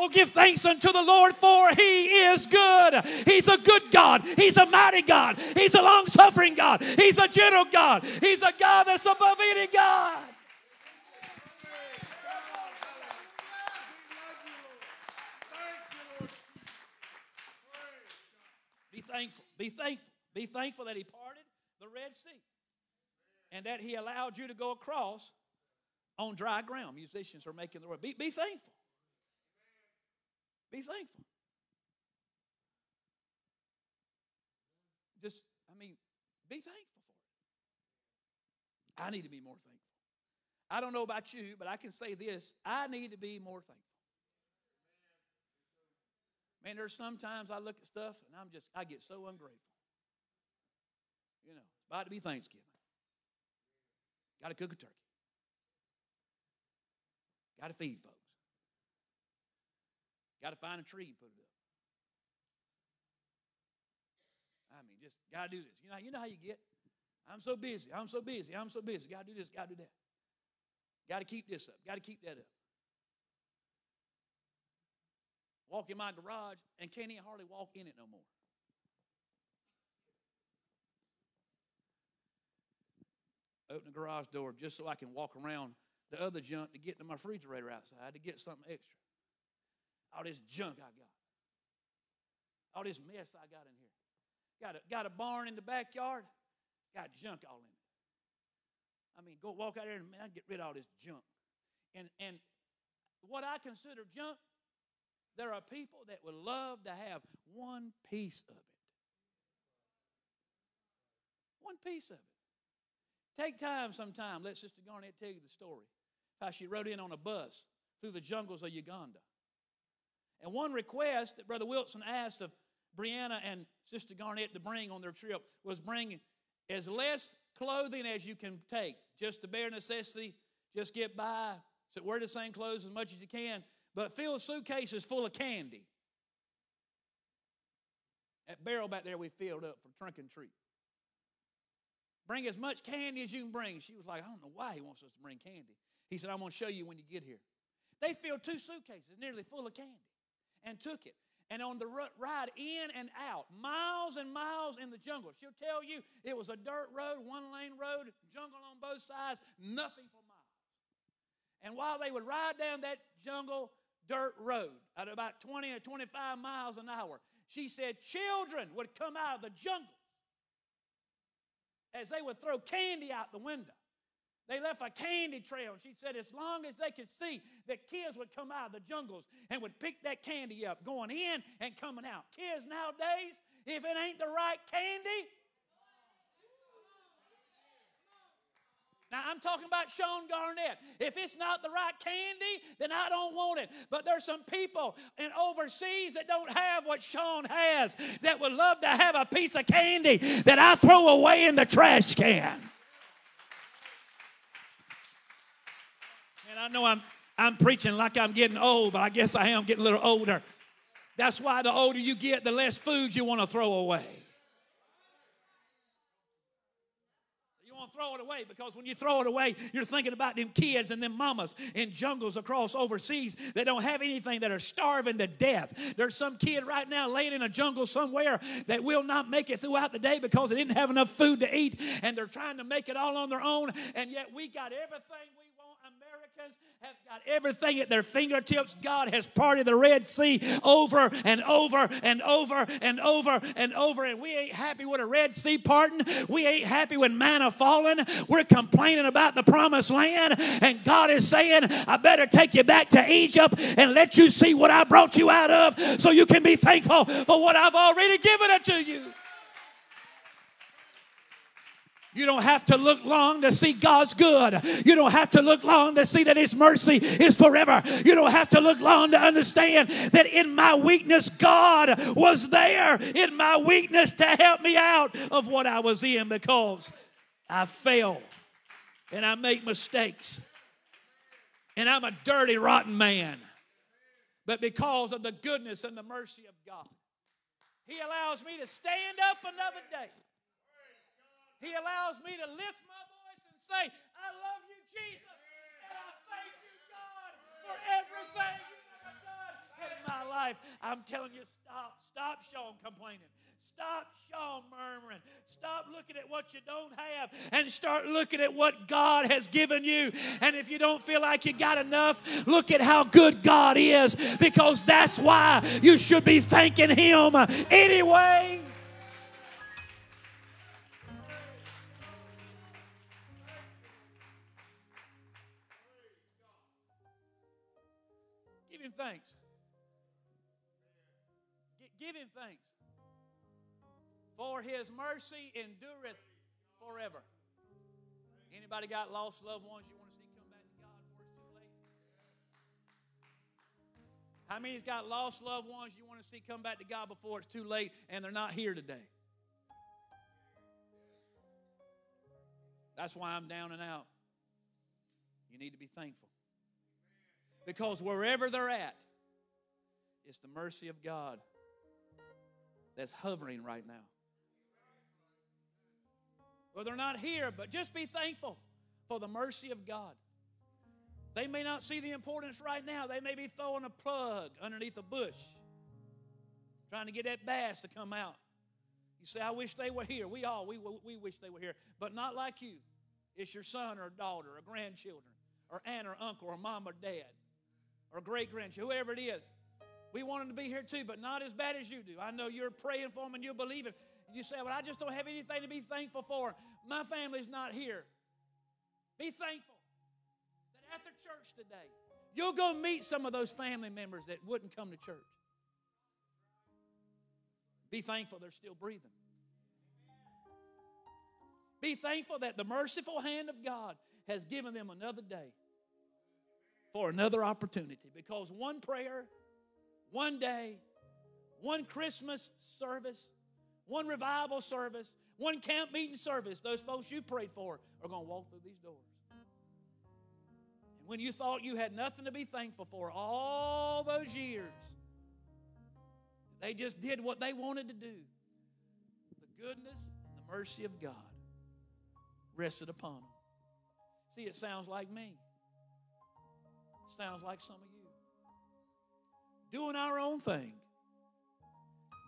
Oh, give thanks unto the Lord, for he is good. He's a good God. He's a mighty God. He's a long suffering God. He's a gentle God. He's a God that's above any God. Be thankful. Be thankful. Be thankful that he parted the Red Sea and that he allowed you to go across on dry ground. Musicians are making the word. Be, be thankful. Be thankful. Just, I mean, be thankful for it. I need to be more thankful. I don't know about you, but I can say this I need to be more thankful. Man, there's sometimes I look at stuff and I'm just, I get so ungrateful. You know, it's about to be Thanksgiving. Got to cook a turkey. Got to feed folks. Got to find a tree and put it up. I mean, just got to do this. You know, you know how you get. I'm so busy. I'm so busy. I'm so busy. Got to do this. Got to do that. Got to keep this up. Got to keep that up. Walk in my garage and can't even hardly walk in it no more. Open the garage door just so I can walk around the other junk to get to my refrigerator outside to get something extra all this junk I got, all this mess I got in here. Got a, got a barn in the backyard, got junk all in it. I mean, go walk out there and man, I get rid of all this junk. And and what I consider junk, there are people that would love to have one piece of it. One piece of it. Take time sometime. Let Sister Garnett tell you the story. How she rode in on a bus through the jungles of Uganda. And one request that Brother Wilson asked of Brianna and Sister Garnett to bring on their trip was bring as less clothing as you can take, just the bare necessity, just get by. So wear the same clothes as much as you can, but fill suitcases full of candy. That barrel back there we filled up for trunk and treat. Bring as much candy as you can bring. She was like, I don't know why he wants us to bring candy. He said, I'm going to show you when you get here. They filled two suitcases nearly full of candy and took it. And on the ride in and out, miles and miles in the jungle, she'll tell you it was a dirt road, one lane road, jungle on both sides, nothing for miles. And while they would ride down that jungle dirt road at about 20 or 25 miles an hour, she said children would come out of the jungle as they would throw candy out the window. They left a candy trail. She said, as long as they could see that kids would come out of the jungles and would pick that candy up, going in and coming out. Kids nowadays, if it ain't the right candy, Now, I'm talking about Shawn Garnett. If it's not the right candy, then I don't want it. But there's some people in overseas that don't have what Shawn has that would love to have a piece of candy that I throw away in the trash can. And I know I'm, I'm preaching like I'm getting old, but I guess I am getting a little older. That's why the older you get, the less food you want to throw away. You want to throw it away because when you throw it away, you're thinking about them kids and them mamas in jungles across overseas that don't have anything that are starving to death. There's some kid right now laying in a jungle somewhere that will not make it throughout the day because they didn't have enough food to eat and they're trying to make it all on their own, and yet we got everything we have got everything at their fingertips. God has parted the Red Sea over and over and over and over and over. And we ain't happy with a Red Sea parting. We ain't happy with manna falling. We're complaining about the promised land. And God is saying, I better take you back to Egypt and let you see what I brought you out of so you can be thankful for what I've already given it to you. You don't have to look long to see God's good. You don't have to look long to see that His mercy is forever. You don't have to look long to understand that in my weakness, God was there in my weakness to help me out of what I was in because I fail and I make mistakes and I'm a dirty, rotten man. But because of the goodness and the mercy of God, He allows me to stand up another day he allows me to lift my voice and say, I love you, Jesus, and I thank you, God, for everything you have done in my life. I'm telling you, stop. Stop, Shawn, complaining. Stop, Shawn, murmuring. Stop looking at what you don't have and start looking at what God has given you. And if you don't feel like you got enough, look at how good God is because that's why you should be thanking Him anyway. Thanks. Give him thanks. For his mercy endureth forever. Anybody got lost loved ones you want to see come back to God before it's too late? How many's got lost loved ones you want to see come back to God before it's too late and they're not here today? That's why I'm down and out. You need to be thankful. Because wherever they're at, it's the mercy of God that's hovering right now. Well, they're not here, but just be thankful for the mercy of God. They may not see the importance right now. They may be throwing a plug underneath a bush, trying to get that bass to come out. You say, I wish they were here. We all, we, we wish they were here, but not like you. It's your son or daughter or grandchildren or aunt or uncle or mom or dad or great grandchildren, whoever it is. We want them to be here too, but not as bad as you do. I know you're praying for them and you believe it. You say, Well, I just don't have anything to be thankful for. My family's not here. Be thankful that after church today, you'll go meet some of those family members that wouldn't come to church. Be thankful they're still breathing. Be thankful that the merciful hand of God has given them another day for another opportunity because one prayer, one day, one Christmas service, one revival service, one camp meeting service, those folks you prayed for are going to walk through these doors. And when you thought you had nothing to be thankful for all those years, they just did what they wanted to do. The goodness and the mercy of God rested upon them. See, it sounds like me. Sounds like some of you. Doing our own thing,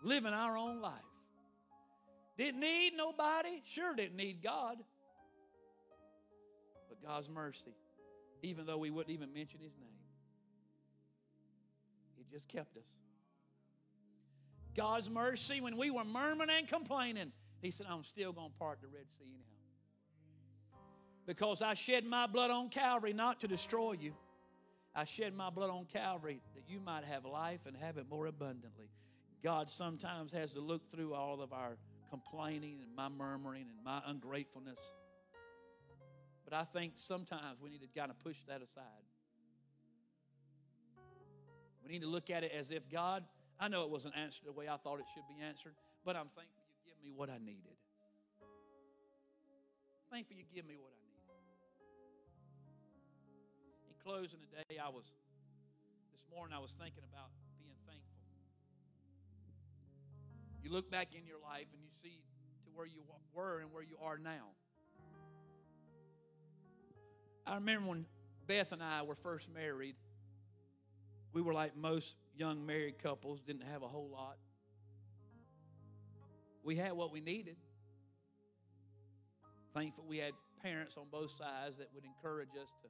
living our own life. Didn't need nobody, sure didn't need God. But God's mercy, even though we wouldn't even mention His name, He just kept us. God's mercy, when we were murmuring and complaining, He said, I'm still going to part the Red Sea anyhow. Because I shed my blood on Calvary not to destroy you. I shed my blood on Calvary that you might have life and have it more abundantly. God sometimes has to look through all of our complaining and my murmuring and my ungratefulness. But I think sometimes we need to kind of push that aside. We need to look at it as if God, I know it wasn't answered the way I thought it should be answered, but I'm thankful you give me what I needed. Thankful you give me what I closing today, I was, this morning, I was thinking about being thankful. You look back in your life and you see to where you were and where you are now. I remember when Beth and I were first married, we were like most young married couples, didn't have a whole lot. We had what we needed. Thankful we had parents on both sides that would encourage us to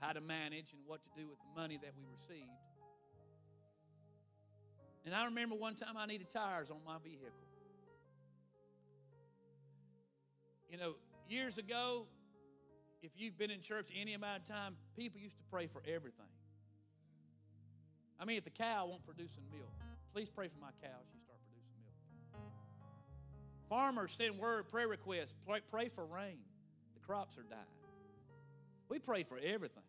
how to manage and what to do with the money that we received. And I remember one time I needed tires on my vehicle. You know, years ago, if you've been in church any amount of time, people used to pray for everything. I mean, if the cow won't produce milk, please pray for my cow. She start producing milk. Farmers send word prayer requests. Pray, pray for rain. The crops are dying. We pray for everything.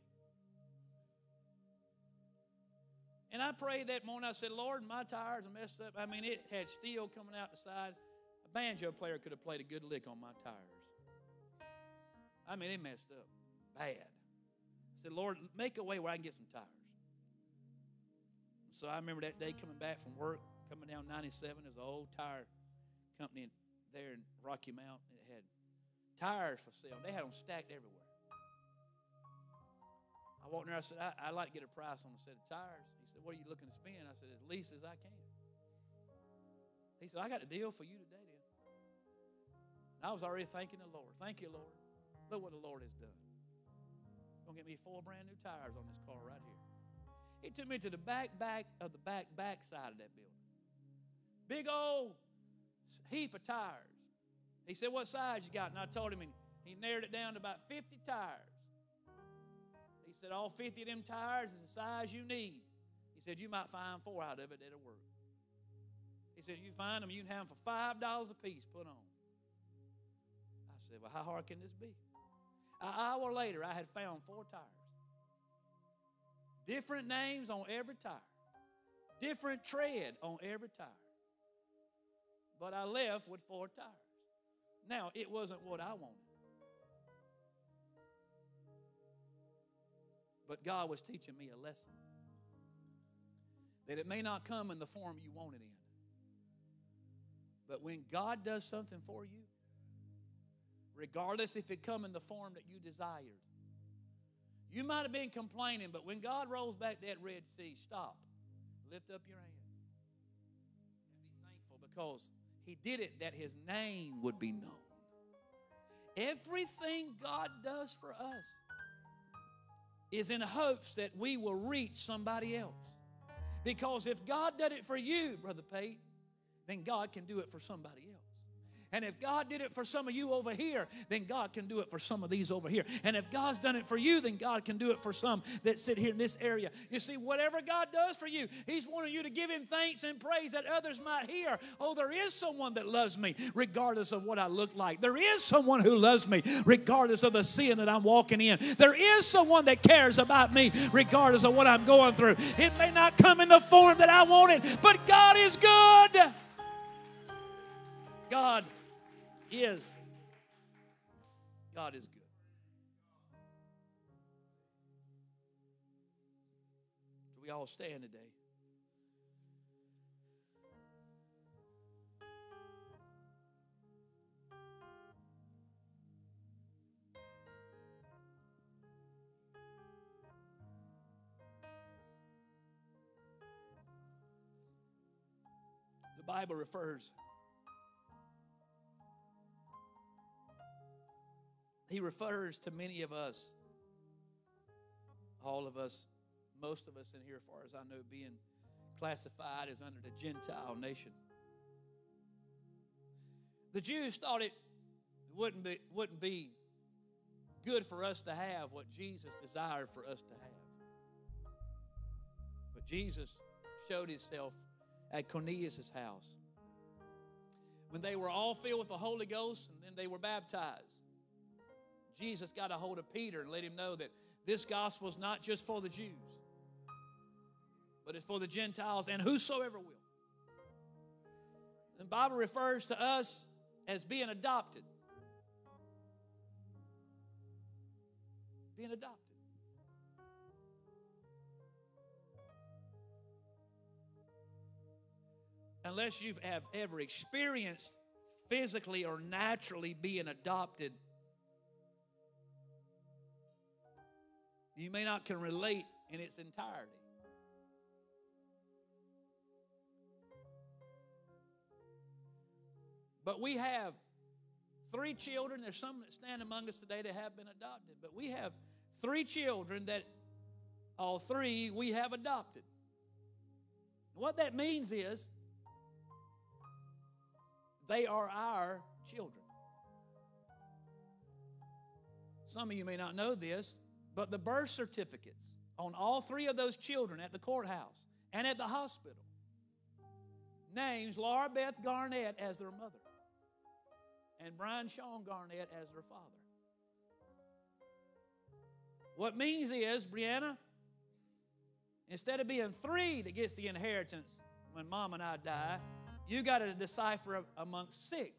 And I prayed that morning. I said, Lord, my tires are messed up. I mean, it had steel coming out the side. A banjo player could have played a good lick on my tires. I mean, it messed up bad. I said, Lord, make a way where I can get some tires. So I remember that day coming back from work, coming down 97. There's an old tire company there in Rocky Mount. It had tires for sale. They had them stacked everywhere. I walked in there. I said, I, would like to get a price on a set of tires. Said, What are you looking to spend? I said, As least as I can. He said, I got a deal for you today, then. And I was already thanking the Lord. Thank you, Lord. Look what the Lord has done. Gonna get me four brand new tires on this car right here. He took me to the back back of the back back side of that building. Big old heap of tires. He said, What size you got? And I told him, and he narrowed it down to about 50 tires. He said, All 50 of them tires is the size you need. He said, You might find four out of it that'll work. He said, You find them, you can have them for $5 a piece put on. I said, Well, how hard can this be? An hour later, I had found four tires. Different names on every tire, different tread on every tire. But I left with four tires. Now, it wasn't what I wanted. But God was teaching me a lesson that it may not come in the form you want it in. But when God does something for you, regardless if it come in the form that you desired. You might have been complaining, but when God rolls back that Red Sea, stop. Lift up your hands. And be thankful because He did it that His name would be known. Everything God does for us is in hopes that we will reach somebody else. Because if God did it for you, Brother Pate, then God can do it for somebody. And if God did it for some of you over here, then God can do it for some of these over here. And if God's done it for you, then God can do it for some that sit here in this area. You see, whatever God does for you, He's wanting you to give Him thanks and praise that others might hear. Oh, there is someone that loves me regardless of what I look like. There is someone who loves me regardless of the sin that I'm walking in. There is someone that cares about me regardless of what I'm going through. It may not come in the form that I wanted, but God is good. God is God is good. Do we all stand today? The Bible refers He refers to many of us, all of us, most of us in here, as far as I know, being classified as under the Gentile nation. The Jews thought it wouldn't be, wouldn't be good for us to have what Jesus desired for us to have. But Jesus showed himself at Cornelius' house. When they were all filled with the Holy Ghost and then they were baptized, Jesus got a hold of Peter and let him know that this gospel is not just for the Jews, but it's for the Gentiles and whosoever will. The Bible refers to us as being adopted. Being adopted. Unless you have ever experienced physically or naturally being adopted, you may not can relate in its entirety. But we have three children. There's some that stand among us today that have been adopted. But we have three children that all three we have adopted. What that means is they are our children. Some of you may not know this, but the birth certificates on all three of those children at the courthouse and at the hospital names Laura Beth Garnett as their mother and Brian Shawn Garnett as their father. What means is, Brianna, instead of being three that gets the inheritance when mom and I die, you got to decipher amongst six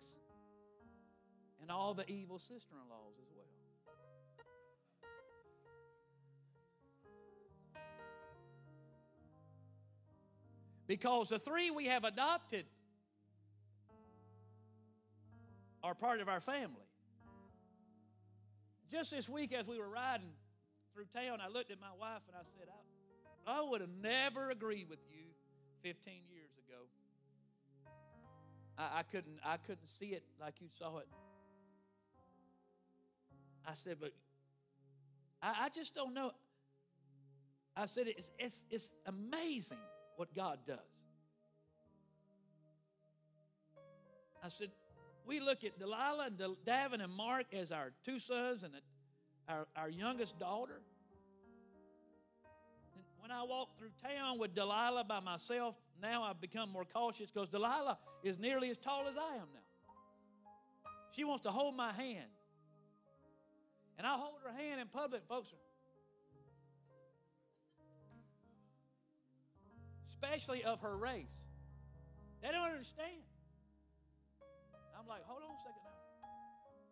and all the evil sister in laws Because the three we have adopted are part of our family. Just this week, as we were riding through town, I looked at my wife and I said, I, I would have never agreed with you 15 years ago. I, I, couldn't, I couldn't see it like you saw it. I said, but I, I just don't know. I said, it's, it's, it's amazing what God does. I said, we look at Delilah and Davin and Mark as our two sons and our, our youngest daughter. And when I walk through town with Delilah by myself, now I've become more cautious because Delilah is nearly as tall as I am now. She wants to hold my hand. And I hold her hand in public, folks. Especially of her race. They don't understand. I'm like, hold on a second now.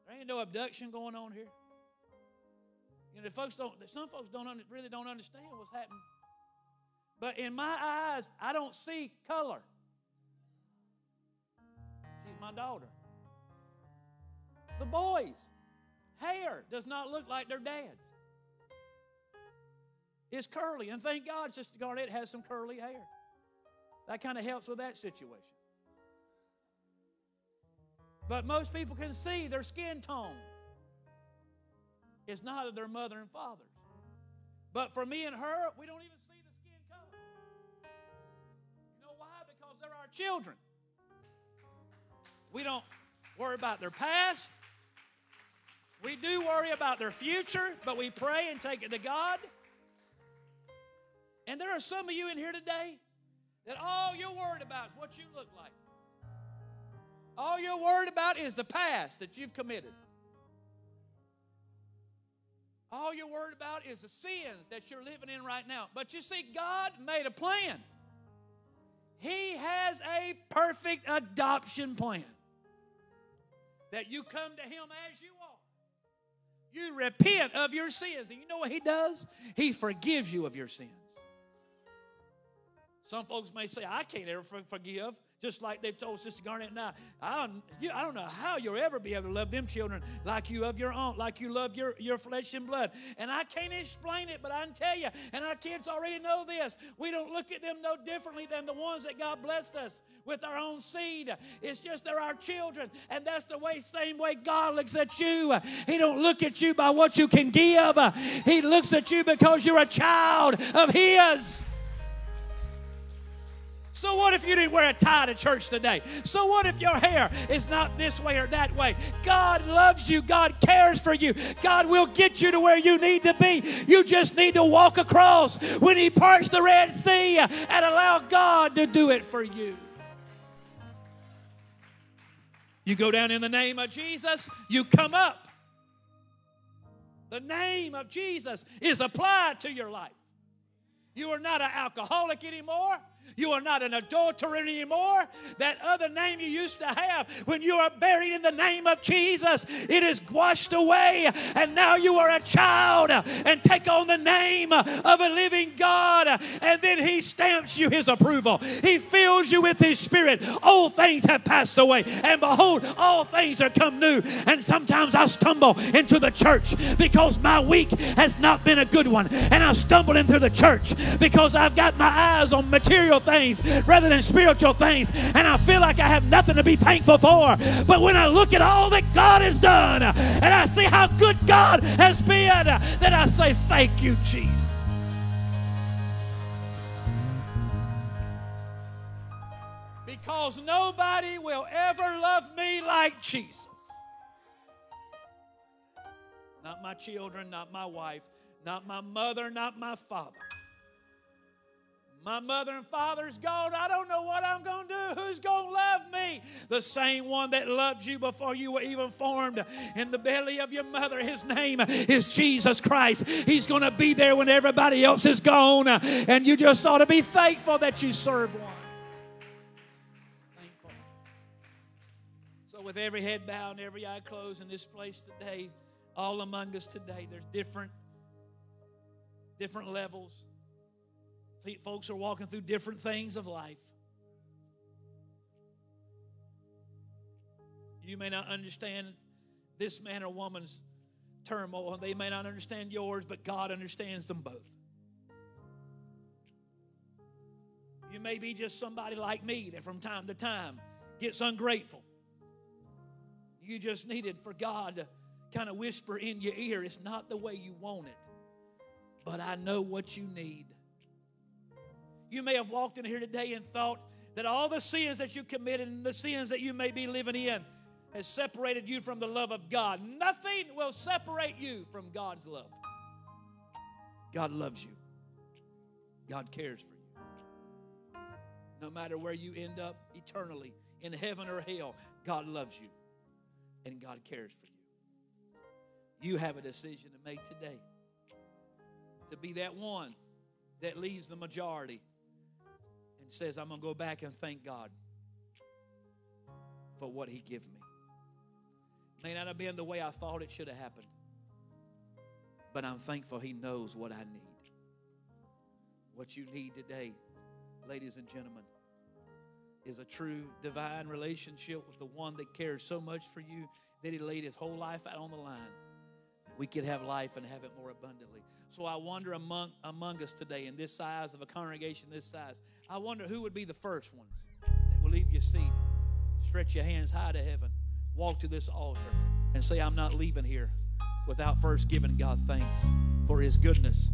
There ain't no abduction going on here. You know, folks don't. Some folks don't really don't understand what's happening. But in my eyes, I don't see color. She's my daughter. The boys' hair does not look like their dad's. It's curly, and thank God Sister Garnett has some curly hair. That kind of helps with that situation. But most people can see their skin tone. It's not of their mother and father's. But for me and her, we don't even see the skin color. You know why? Because they're our children. We don't worry about their past. We do worry about their future, but we pray and take it to God. And there are some of you in here today that all you're worried about is what you look like. All you're worried about is the past that you've committed. All you're worried about is the sins that you're living in right now. But you see, God made a plan. He has a perfect adoption plan. That you come to Him as you are. You repent of your sins. And you know what He does? He forgives you of your sins. Some folks may say, I can't ever forgive. just like they've told Sister Garnett and I. I don't, you, I don't know how you'll ever be able to love them children like you love your own, like you love your, your flesh and blood. And I can't explain it, but I can tell you, and our kids already know this. We don't look at them no differently than the ones that God blessed us with our own seed. It's just they're our children, and that's the way, same way God looks at you. He don't look at you by what you can give. He looks at you because you're a child of His. So what if you didn't wear a tie to church today? So what if your hair is not this way or that way? God loves you. God cares for you. God will get you to where you need to be. You just need to walk across when He parts the Red Sea and allow God to do it for you. You go down in the name of Jesus, you come up. The name of Jesus is applied to your life. You are not an alcoholic anymore. You are not an adulterer anymore. That other name you used to have, when you are buried in the name of Jesus, it is washed away. And now you are a child and take on the name of a living God. And then He stamps you His approval. He fills you with His Spirit. Old things have passed away. And behold, all things are come new. And sometimes I stumble into the church because my week has not been a good one. And I stumble into the church because I've got my eyes on material things rather than spiritual things. And I feel like I have nothing to be thankful for. But when I look at all that God has done and I see how good God has been, then I say, Thank you, Jesus. Because nobody will ever love me like Jesus. Not my children, not my wife, not my mother, not my father. My mother and father's gone. I don't know what I'm going to do. Who's going to love me? The same one that loved you before you were even formed in the belly of your mother. His name is Jesus Christ. He's going to be there when everybody else is gone. And you just ought to be thankful that you serve one. Thankful. So, with every head bowed and every eye closed in this place today, all among us today, there's different, different levels Folks are walking through different things of life. You may not understand this man or woman's turmoil, and they may not understand yours, but God understands them both. You may be just somebody like me that from time to time gets ungrateful. You just needed for God to kind of whisper in your ear, it's not the way you want it, but I know what you need. You may have walked in here today and thought that all the sins that you committed and the sins that you may be living in has separated you from the love of God. Nothing will separate you from God's love. God loves you. God cares for you. No matter where you end up eternally, in heaven or hell, God loves you and God cares for you. You have a decision to make today to be that one that leads the majority says, I'm going to go back and thank God for what He gave me. May not have been the way I thought it should have happened, but I'm thankful He knows what I need. What you need today, ladies and gentlemen, is a true divine relationship with the one that cares so much for you that He laid His whole life out on the line. We could have life and have it more abundantly. So I wonder among, among us today, in this size of a congregation this size, I wonder who would be the first ones that will leave your seat, stretch your hands high to heaven, walk to this altar, and say, I'm not leaving here without first giving God thanks for His goodness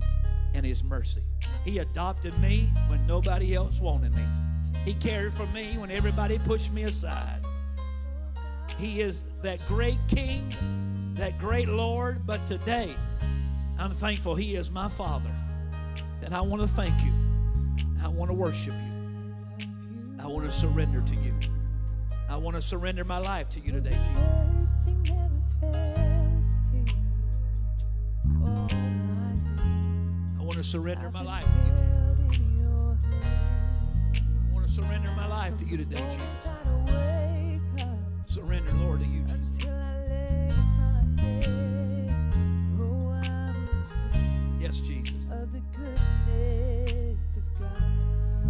and His mercy. He adopted me when nobody else wanted me, He cared for me when everybody pushed me aside. He is that great King, that great Lord, but today, I'm thankful He is my Father. And I want to thank you. I want to worship you. I want to surrender to you. I want to surrender my life to you today, Jesus. I want to surrender my life to you, Jesus. I want to surrender my life to you today, Jesus. Surrender, Lord, to you, Jesus.